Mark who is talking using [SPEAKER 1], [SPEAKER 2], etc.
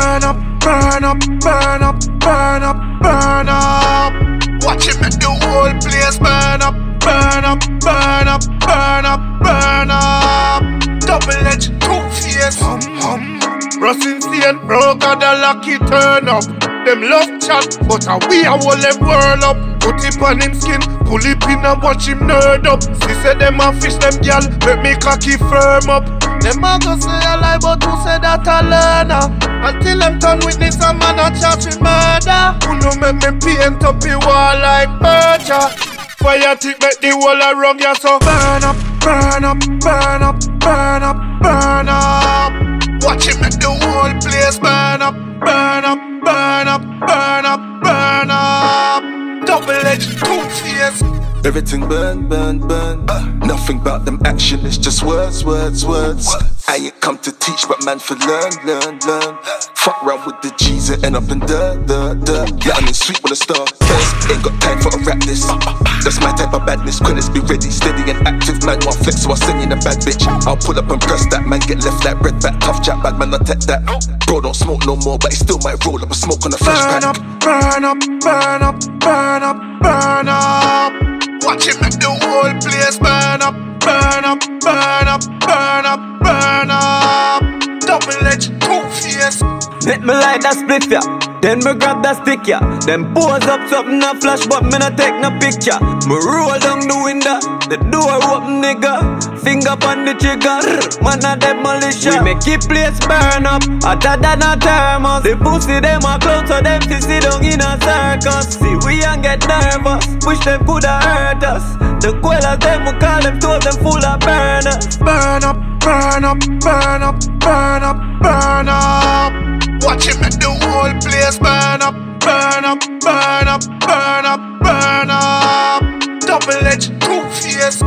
[SPEAKER 1] burn up, burn up, burn up, burn up. Burn up. Watch it make the whole place burn up, burn up, burn up, burn up, burn up. Double edge, two face, hum hum. Rustin Stain broke out the lucky turn up. Them love chat, but a we a whole them whirl up. Put him on him skin, pull it in and watch him nerd up. She said them a fish them gal, make me cocky firm up. Them a go say a lie, but who said that uh? a learner? Until them turn witness a man a charge with murder. Who no make me paint up the wall like murder? Fire tip make the wall around ya so burn up, burn up, burn up, burn up, burn up. Watch it make the whole place burn up, burn up, burn up, burn up, burn up. Double edge, two face.
[SPEAKER 2] Everything burn, burn, burn. Uh, nothing about them action, it's just words, words, words. I ain't come to teach, but man for learn, learn, learn. Fuck round with the G's and end up in the, the, the. Yeah, I'm in sweet with a star. First, ain't got time for a rap this. That's my type of badness. Credits be ready, steady and active. Man, want flex, so I send in a bad bitch. I'll pull up and press that. Man, get left like red back. Tough chat, bad man, I take that. Bro, don't smoke no more, but he still might roll up a smoke on a fresh
[SPEAKER 1] Burn up, burn up, burn up, burn up, burn up. Watch it make the whole place burn up, burn up, burn up, burn up, burn up. Double edge, two face.
[SPEAKER 3] Let me light that split ya. Then me grab that stick ya. Then pose up something a flash, but me not take no picture. Me roll down the window, the door open, nigga. Finger on the trigger, man a demolition. We make it place burn up, hotter than a thermos. The pussy them a clown, so them fi sit down in a circus. See we and get nervous, wish them coulda hurt us. The quellas them we call them toes, them full of burners.
[SPEAKER 1] Burn up, burn up, burn up, burn up, burn up. Watch it make the whole place burn up, burn up, burn up, burn up, burn up. Double edge, two face.